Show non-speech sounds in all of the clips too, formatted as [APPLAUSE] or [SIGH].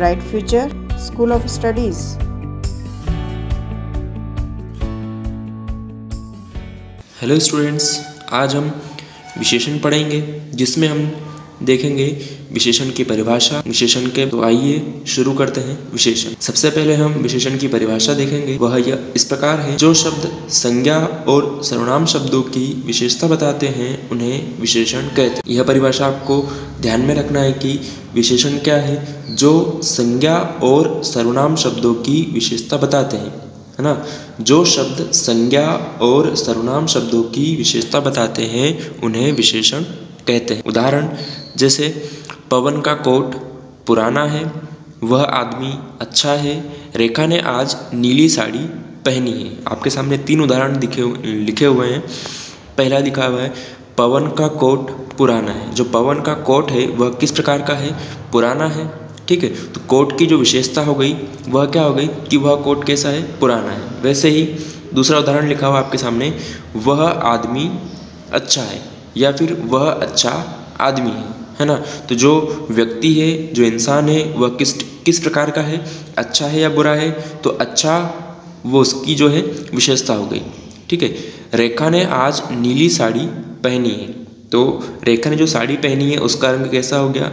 bright future, School of Studies. Hello students आज हम विशेषण पढ़ेंगे जिसमें हम देखेंगे। विशेषण की परिभाषा। विशेषण के तो आइए शुरू करते हैं विशेषण। सबसे पहले हम विशेषण की परिभाषा देखेंगे। वह यह इस प्रकार है। जो शब्द संज्ञा और सर्वनाम शब्दों की विशेषता बताते हैं, उन्हें विशेषण कहते हैं। यह परिभाषा आपको ध्यान में रखना है कि विशेषण क्या है। जो संज्ञा और सर्वनाम शब्दों की विशेषता बताते हैं, है ना? जो शब्द संज्ञा और सर्वनाम शब्दों की विशेषता बताते हैं, उन्हें विशेषण कहते हैं। उदाहरण जैसे पवन का कोट पुराना है, वह आदमी अच्छा है, रेखा ने आज नीली साड़ी पहनी है। आपके सामने तीन उदाहरण दिखे लिखे हुए हैं। पहला लिखा हुआ है, पवन का कोट पुराना है। जो पवन का कोट है, वह किस प्रकार का है? पुराना है, ठीक है? तो कोट की जो विशेषता हो गई, वह क्या हो गई कि वह कोट कैसा है? पुराना है। वैसे ही दूसरा उदाहरण लिखा हुआ आपके सामने, वह आदमी अच्छा है, या फिर वह अच्छा आदमी है। है ना? तो जो व्यक्ति है, जो इंसान है, वह किस किस प्रकार का है? अच्छा है या बुरा है? तो अच्छा वो उसकी जो है, विशेषता हो गई। ठीक है? रेखा ने आज नीली साड़ी पहनी है। तो रेखा ने जो साड़ी पहनी है, उसका रंग कैसा हो गया?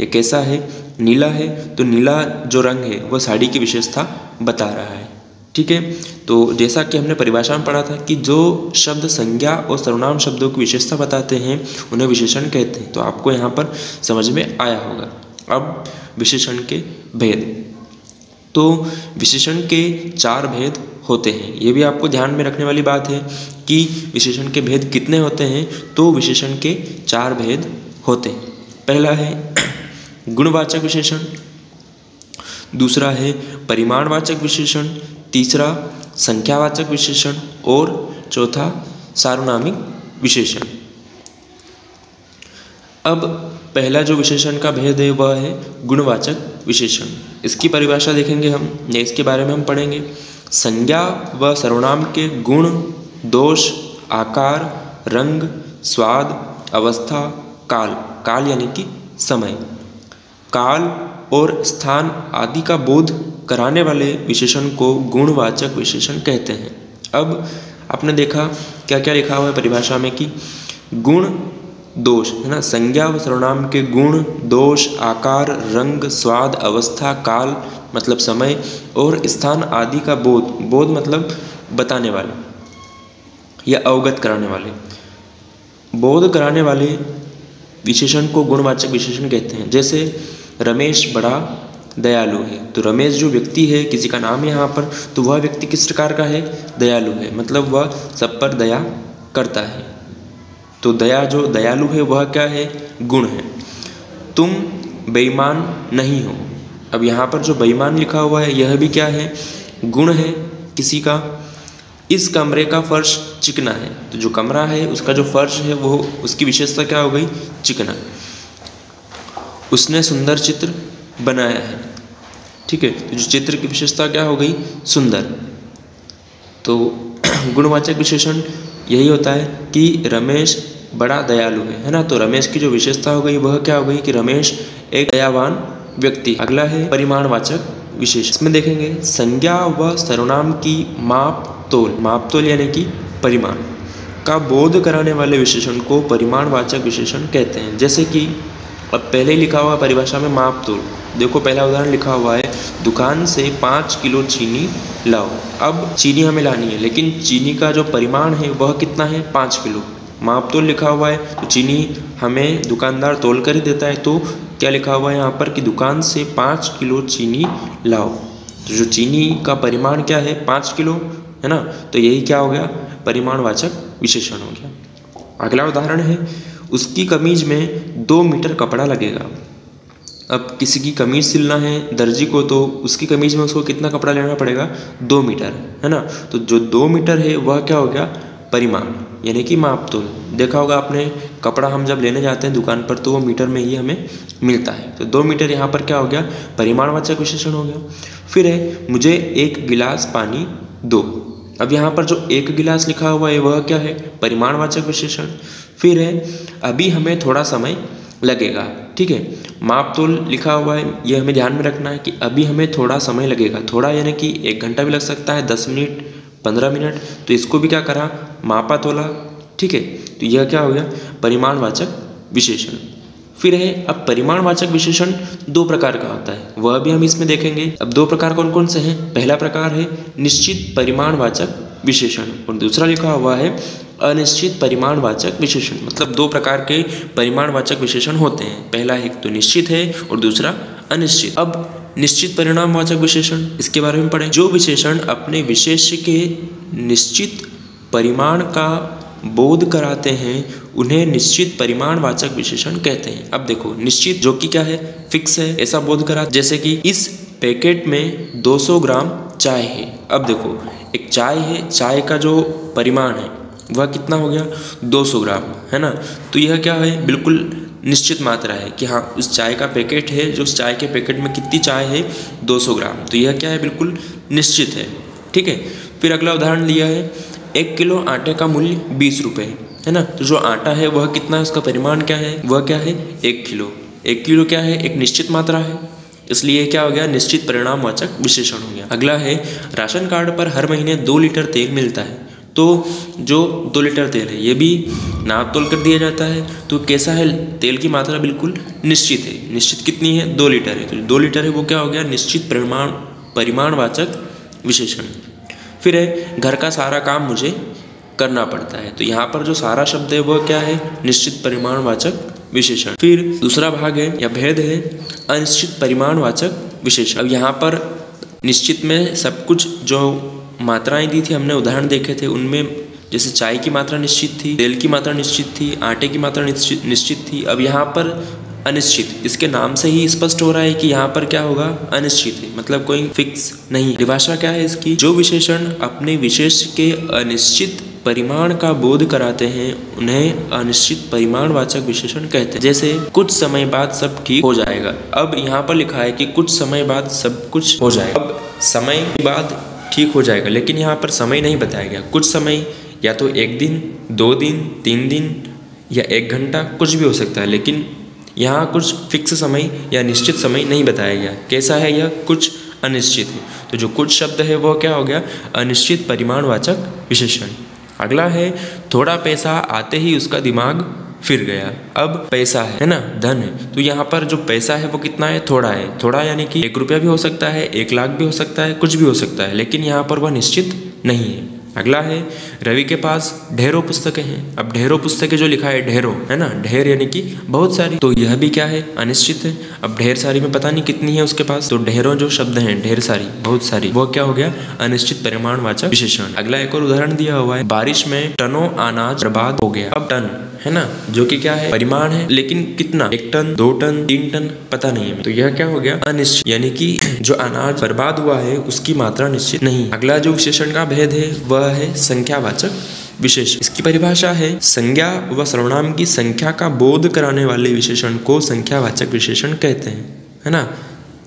ये कैसा है? नीला है। तो नीला जो रंग है, वह साड़ी की विशेषता बता रहा है। ठीक है? तो जैसा कि हमने परिभाषा में पढ़ा था कि जो शब्द संज्ञा और सर्वनाम शब्दों की विशेषता बताते हैं, उन्हें विशेषण कहते हैं। तो आपको यहाँ पर समझ में आया होगा। अब विशेषण के भेद। तो विशेषण के चार भेद होते हैं। ये भी आपको ध्यान में रखने वाली बात है कि विशेषण के भेद कितने होते हैं तो विशेषण के चार भेद होते हैं। पहला है गुणवाचक विशेषण, दूसरा है परिमाणवाचक विशेषण तीसरा संख्यावाचक विशेषण और चौथा सार्वनामिक विशेषण। अब पहला जो विशेषण का भेद है, वह है गुणवाचक विशेषण। इसकी परिभाषा देखेंगे हम, या इसके बारे में हम पढ़ेंगे। संज्ञा व सर्वनाम के गुण, दोष, आकार, रंग, स्वाद, अवस्था, काल। काल यानी कि समय। काल और स्थान आदि का बोध कराने वाले विशेषण को गुणवाचक विशेषण कहते हैं। अब आपने देखा क्या क्या लिखा हुआ है परिभाषा में कि गुण दोष, है ना? संज्ञा व सर्वनाम के गुण, दोष, आकार, रंग, स्वाद, अवस्था, काल मतलब समय और स्थान आदि का बोध। बोध मतलब बताने वाले या अवगत कराने वाले। बोध कराने वाले विशेषण को गुणवाचक विशेषण कहते हैं। जैसे रमेश बड़ा दयालु है। तो रमेश जो व्यक्ति है, किसी का नाम है यहाँ पर तो वह व्यक्ति किस प्रकार का है? दयालु है। मतलब वह सब पर दया करता है। तो दया जो दयालु है, वह क्या है? गुण है। तुम बेईमान नहीं हो। अब यहाँ पर जो बेईमान लिखा हुआ है, यह भी क्या है? गुण है किसी का। इस कमरे का फर्श चिकना है। तो जो कमरा है, उसका जो फर्श है, वो उसकी विशेषता क्या हो गई? चिकना। उसने सुंदर चित्र बनाया है। ठीक है तो जो चित्र की विशेषता क्या हो गई? सुंदर। तो [CLEARS THROAT] गुणवाचक विशेषण यही होता है कि रमेश बड़ा दयालु है है ना? तो रमेश की जो विशेषता हो गई, वह क्या हो गई कि रमेश एक दयावान व्यक्ति अगला है परिमाणवाचक विशेष इसमें देखेंगे, संज्ञा व सर्वनाम की माप तोल। माप तोल यानी कि परिमाण। का बोध कराने वाले विशेषण को परिमाणवाचक विशेषण कहते हैं। जैसे कि अब पहले ही लिखा हुआ परिभाषा में माप तोल देखो पहला उदाहरण लिखा हुआ है, दुकान से पाँच किलो चीनी लाओ। अब चीनी हमें लानी है, लेकिन चीनी का जो परिमाण है वह कितना है? पाँच किलो। माप तोल लिखा हुआ है तो चीनी हमें दुकानदार तोल कर ही देता है। तो क्या लिखा हुआ है यहाँ पर कि दुकान से पाँच किलो चीनी लाओ। तो जो चीनी का परिमाण क्या है? पाँच किलो, है ना? तो यही क्या हो गया? परिमाणवाचक विशेषण हो गया। अगला उदाहरण है उसकी कमीज में दो मीटर कपड़ा लगेगा। अब किसी की कमीज सिलना है दर्जी को तो उसकी कमीज में उसको कितना कपड़ा लेना पड़ेगा? दो मीटर, है ना? तो जो दो मीटर है, वह क्या हो गया? परिमाण, यानी कि माप तोल देखा होगा आपने, कपड़ा हम जब लेने जाते हैं दुकान पर तो वो मीटर में ही हमें मिलता है। तो दो मीटर यहाँ पर क्या हो गया? परिमाणवाचक विशेषण हो गया। फिर है, मुझे एक गिलास पानी दो। अब यहाँ पर जो एक गिलास लिखा हुआ है, वह क्या है? परिमाणवाचक विशेषण। फिर है, अभी हमें थोड़ा समय लगेगा, ठीक है? माप तोल लिखा हुआ है ये हमें ध्यान में रखना है कि अभी हमें थोड़ा समय लगेगा। थोड़ा यानी कि एक घंटा भी लग सकता है, दस मिनट, पंद्रह मिनट। तो इसको भी क्या करा? मापा तोला, ठीक है? तो यह क्या हो गया? परिमाणवाचक विशेषण। फिर है, अब परिमाणवाचक विशेषण दो प्रकार का होता है। वह भी हम इसमें देखेंगे। अब दो प्रकार कौन कौन से हैं? पहला प्रकार है निश्चित परिमाणवाचक विशेषण और दूसरा लिखा हुआ है अनिश्चित परिमाणवाचक विशेषण। मतलब दो प्रकार के परिमाणवाचक विशेषण होते हैं। पहला एक तो निश्चित है और दूसरा अनिश्चित। अब निश्चित परिणामवाचक विशेषण, इसके बारे में पढ़ें। जो विशेषण अपने विशेष के निश्चित परिमाण का बोध कराते हैं, उन्हें निश्चित परिमाणवाचक विशेषण कहते हैं। अब देखो, निश्चित जो कि क्या है? फिक्स है, ऐसा बोध करा, जैसे कि इस पैकेट में 200 ग्राम चाय है। अब देखो, एक चाय है, चाय का जो परिमाण है, वह कितना हो गया? 200 ग्राम, है ना? तो यह क्या है? बिल्कुल निश्चित मात्रा है कि हाँ उस चाय का पैकेट है, जो उस चाय के पैकेट में कितनी चाय है? 200 ग्राम। तो यह क्या है? बिल्कुल निश्चित है। ठीक है? फिर अगला उदाहरण लिया है। एक किलो आटे का मूल्य बीस रुपये है ना? तो जो आटा है, वह कितना है? उसका परिमाण क्या है? वह क्या है? एक किलो। एक किलो क्या है? एक निश्चित मात्रा है। इसलिए क्या हो गया? निश्चित परिणामवाचक विशेषण हो गया। अगला है, राशन कार्ड पर हर महीने दो लीटर तेल मिलता है। तो जो दो लीटर तेल है, ये भी नाप तोल कर दिया जाता है। तो कैसा है? तेल की मात्रा बिल्कुल निश्चित है। निश्चित कितनी है? दो लीटर है। तो दो लीटर है, वो क्या हो गया? निश्चित परिमाण, परिमाणवाचक विशेषण फिर है, घर का सारा काम मुझे करना पड़ता है। तो यहाँ पर जो सारा शब्द है, वह क्या है? निश्चित परिमाणवाचक विशेषण। फिर दूसरा भाग है, या भेद है, अनिश्चित परिमाणवाचक विशेषण। अब यहाँ पर निश्चित में सब कुछ जो मात्राएँ दी थी, हमने उदाहरण देखे थे, उनमें जैसे चाय की मात्रा निश्चित थी, तेल की मात्रा निश्चित थी, आटे की मात्रा निश्चित निश्चित थी। अब यहाँ पर अनिश्चित। इसके नाम से ही स्पष्ट हो रहा है कि यहाँ पर क्या होगा? अनिश्चित है। मतलब कोई फिक्स नहीं। परिभाषा क्या है इसकी? जो विशेषण अपने विशेष के अनिश्चित परिमाण का बोध कराते हैं, उन्हें अनिश्चित परिमाणवाचक विशेषण कहते हैं। जैसे, कुछ समय बाद सब ठीक हो जाएगा। अब यहाँ पर लिखा है कि कुछ समय बाद सब कुछ हो जाएगा। अब समय के बाद ठीक हो जाएगा, लेकिन यहाँ पर समय नहीं बताया गया। कुछ समय, या तो एक दिन, दो दिन, तीन दिन, या एक घंटा, कुछ भी हो सकता है, लेकिन यहाँ कुछ फिक्स समय या निश्चित समय नहीं बताया गया। कैसा है यह? कुछ अनिश्चित है। तो जो कुछ शब्द है, वह क्या हो गया? अनिश्चित परिमाणवाचक विशेषण। अगला है, थोड़ा पैसा आते ही उसका दिमाग फिर गया। अब पैसा है ना? धन है। तो यहाँ पर जो पैसा है, वो कितना है? थोड़ा है। थोड़ा यानी कि एक रुपया भी हो सकता है, एक लाख भी हो सकता है, कुछ भी हो सकता है, लेकिन यहाँ पर वह निश्चित नहीं है। अगला है, रवि के पास ढेरों पुस्तकें हैं। अब ढेरों पुस्तकें जो लिखा है, ढेरों, है ना? ढेर यानी कि बहुत सारी। तो यह भी क्या है? अनिश्चित है। अब ढेर सारी में पता नहीं कितनी है उसके पास। तो ढेरों जो शब्द हैं, ढेर सारी, बहुत सारी, वो क्या हो गया? अनिश्चित परिमाणवाचक विशेषण। अगला एक और उदाहरण दिया हुआ है। बारिश में टनों अनाज बर्बाद हो गया। अब टन, है ना? जो कि क्या है? परिमाण है, लेकिन कितना? एक टन, दो टन, तीन टन, पता नहीं है। तो यह क्या हो गया? अनिश्चित, यानी कि जो अनाज बर्बाद हुआ है, उसकी मात्रा निश्चित नहीं। अगला जो विशेषण का भेद है, वह है संख्यावाचक विशेष इसकी परिभाषा है, संज्ञा व सर्वनाम की संख्या का बोध कराने वाले विशेषण को संख्यावाचक विशेषण कहते हैं। है ना?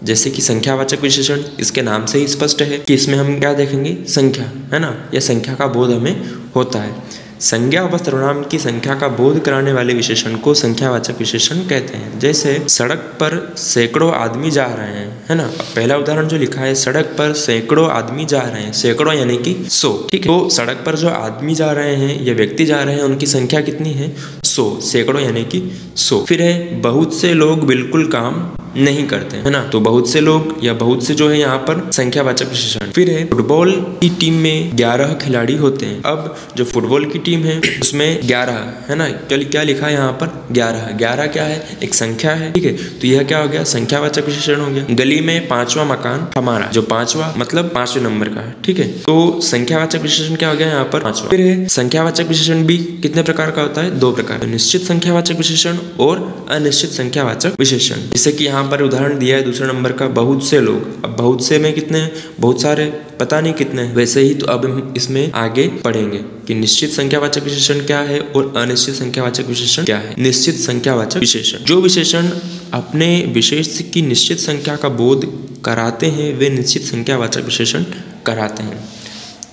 जैसे कि संख्यावाचक विशेषण इसके नाम से ही स्पष्ट है कि इसमें हम क्या देखेंगे? संख्या। है ना? यह संख्या का बोध हमें होता है। संज्ञा व सर्वनाम की संख्या का बोध कराने वाले विशेषण को संख्यावाचक विशेषण कहते हैं। जैसे, सड़क पर सैकड़ों आदमी जा रहे हैं, है ना? पहला उदाहरण जो लिखा है, सड़क पर सैकड़ों आदमी जा रहे हैं, सैकड़ों यानी कि सौ, ठीक है? तो सड़क पर जो आदमी जा रहे हैं, या व्यक्ति जा रहे हैं, उनकी संख्या कितनी है? सौ, सैकड़ों यानी कि सौ। फिर है, बहुत से लोग बिल्कुल काम नहीं करते, है ना? तो बहुत से लोग या बहुत से जो है यहाँ पर संख्यावाचक विशेषण फिर है फुटबॉल की टीम में ग्यारह खिलाड़ी होते हैं। अब जो फुटबॉल की टीम है, उसमें ग्यारह, है ना? चल क्या लिखा है यहाँ पर? ग्यारह। ग्यारह क्या है? एक संख्या है, ठीक है? तो यह क्या हो गया? संख्यावाचक विशेषण हो गया। गली में पांचवा मकान हमारा, जो पांचवा मतलब पाँचवें नंबर का है, ठीक है? तो संख्यावाचक विशेषण क्या हो गया यहाँ पर? पांचवा। फिर है, संख्यावाचक विशेषण भी कितने प्रकार का होता है? दो प्रकार। निश्चित संख्यावाचक विशेषण और अनिश्चित संख्यावाचक विशेषण जैसे कि यहाँ पर उदाहरण दिया है दूसरे नंबर का, बहुत से लोग। अब बहुत से में कितने हैं? बहुत सारे, पता नहीं कितने हैं। वैसे ही तो अब हम इसमें आगे पढ़ेंगे कि निश्चित संख्यावाचक विशेषण क्या है और अनिश्चित संख्यावाचक विशेषण क्या है। निश्चित संख्यावाचक विशेषण। जो विशेषण अपने विशेष की निश्चित संख्या का बोध कराते हैं, वे निश्चित संख्यावाचक विशेषण कराते हैं।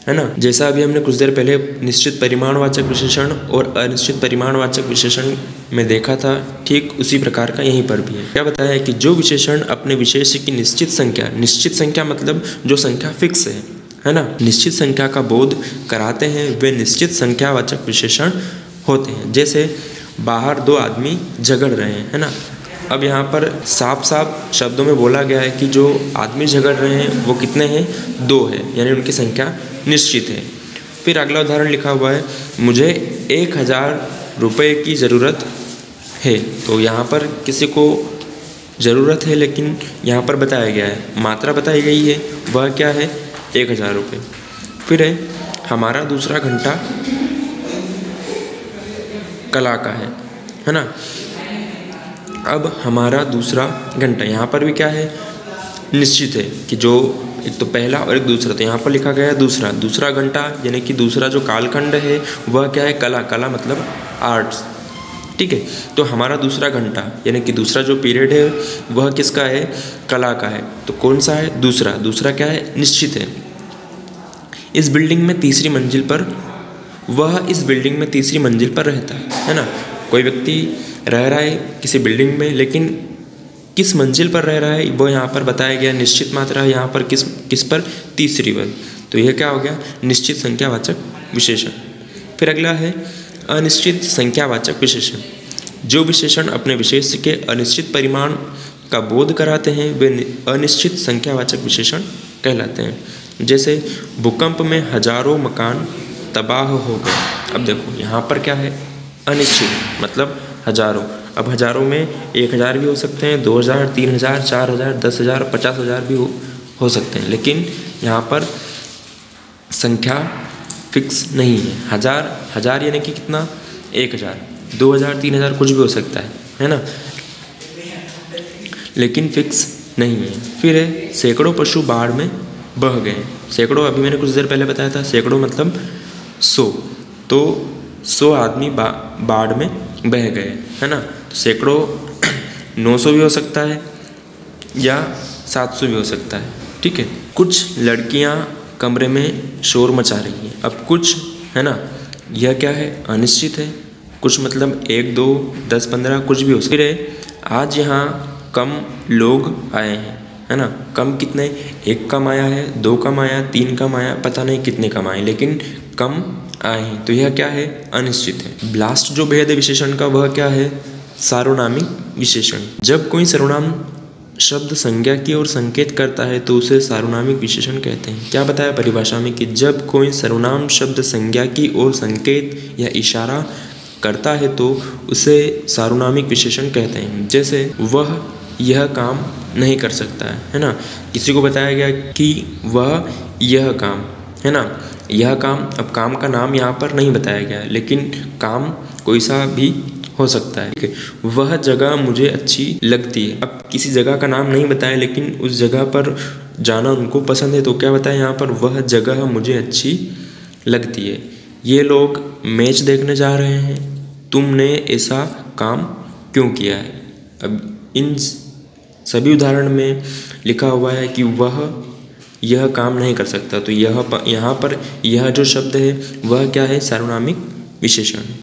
है ना? जैसा अभी हमने कुछ देर पहले निश्चित परिमाणवाचक विशेषण और अनिश्चित परिमाणवाचक विशेषण में देखा था, ठीक उसी प्रकार का यहीं पर भी है। क्या बताया है कि जो विशेषण अपने विशेष की निश्चित संख्या निश्चित संख्या मतलब जो संख्या फिक्स है है ना? निश्चित संख्या का बोध कराते हैं, वे निश्चित संख्यावाचक विशेषण होते हैं। जैसे बाहर दो आदमी झगड़ रहे हैं, है ना? अब यहाँ पर साफ़ साफ़ शब्दों में बोला गया है कि जो आदमी झगड़ रहे हैं, वो कितने हैं? दो है, यानी उनकी संख्या निश्चित है। फिर अगला उदाहरण लिखा हुआ है, मुझे एक हज़ार रुपये की ज़रूरत है। तो यहाँ पर किसी को ज़रूरत है, लेकिन यहाँ पर बताया गया है, मात्रा बताई गई है, वह क्या है? एक हज़ार रुपये फिर है, हमारा दूसरा घंटा कला का है है ना? अब हमारा दूसरा घंटा यहाँ पर भी क्या है? निश्चित है कि जो एक तो पहला और एक दूसरा तो यहाँ पर लिखा गया है दूसरा। दूसरा घंटा, यानी कि दूसरा जो कालखंड है, वह क्या है? कला। कला मतलब आर्ट्स। ठीक है? तो हमारा दूसरा घंटा, यानी कि दूसरा जो पीरियड है, वह किसका है? कला का है। तो कौन सा है? दूसरा। दूसरा क्या है? निश्चित है। इस बिल्डिंग में तीसरी मंजिल पर, वह इस बिल्डिंग में तीसरी मंजिल पर रहता है है ना? कोई व्यक्ति रह रहा है किसी बिल्डिंग में, लेकिन किस मंजिल पर रह रहा है, वो यहाँ पर बताया गया निश्चित मात्रा है यहाँ पर किस किस पर? तीसरी पर तो यह क्या हो गया? निश्चित संख्यावाचक विशेषण। फिर अगला है, अनिश्चित संख्यावाचक विशेषण। जो विशेषण अपने विशेष के अनिश्चित परिमाण का बोध कराते हैं, वे अनिश्चित संख्यावाचक विशेषण कहलाते हैं। जैसे भूकंप में हज़ारों मकान तबाह हो गए। अब देखो, यहाँ पर क्या है? अनिश्चित मतलब हज़ारों। अब हज़ारों में एक हज़ार भी हो सकते हैं दो हज़ार तीन हज़ार चार हज़ार दस हज़ार पचास हज़ार भी हो, हो सकते हैं। लेकिन यहाँ पर संख्या फिक्स नहीं है। हज़ार हज़ार यानी कि कितना? एक हज़ार। दो हज़ार तीन हज़ार कुछ भी हो सकता है है ना? लेकिन फिक्स नहीं है। फिर है सैकड़ों पशु बाढ़ में बह गए सैकड़ों अभी मैंने कुछ देर पहले बताया था सैकड़ों मतलब सौ। तो सौ आदमी बा, बाढ़ में बह गए है ना? तो सैकड़ों [CLEARS THROAT] नौ सौ भी हो सकता है या सात सौ भी हो सकता है ठीक है? कुछ लड़कियाँ कमरे में शोर मचा रही हैं। अब कुछ है ना? यह क्या है? अनिश्चित है। कुछ मतलब एक दो दस पंद्रह कुछ भी हो सकता है। आज यहाँ कम लोग आए हैं है ना? कम कितने? एक कम आया है दो कम आया तीन कम आया पता नहीं कितने कम आए लेकिन कम हैं। तो यह क्या है? अनिश्चित है। ब्लास्ट जो भेद विशेषण का, वह क्या है? सार्वनामिक विशेषण। जब कोई सर्वनाम शब्द संज्ञा की ओर संकेत करता है तो उसे सार्वनामिक विशेषण कहते हैं। क्या बताया परिभाषा में कि जब कोई सर्वनाम शब्द संज्ञा की ओर संकेत या इशारा करता है तो उसे सार्वनामिक विशेषण कहते हैं। जैसे, वह यह काम नहीं कर सकता है है ना? किसी को बताया गया कि वह यह काम है ना? यह काम, अब काम का नाम यहाँ पर नहीं बताया गया है, लेकिन काम कोई सा भी हो सकता है वह जगह मुझे अच्छी लगती है। अब किसी जगह का नाम नहीं बताया, लेकिन उस जगह पर जाना उनको पसंद है तो क्या बताया यहाँ पर? वह जगह मुझे अच्छी लगती है। ये लोग मैच देखने जा रहे हैं। तुमने ऐसा काम क्यों किया है? अब इन सभी उदाहरण में लिखा हुआ है कि वह यह काम नहीं कर सकता। तो यह यहाँ पर यह जो शब्द है, वह क्या है? सार्वनामिक विशेषण।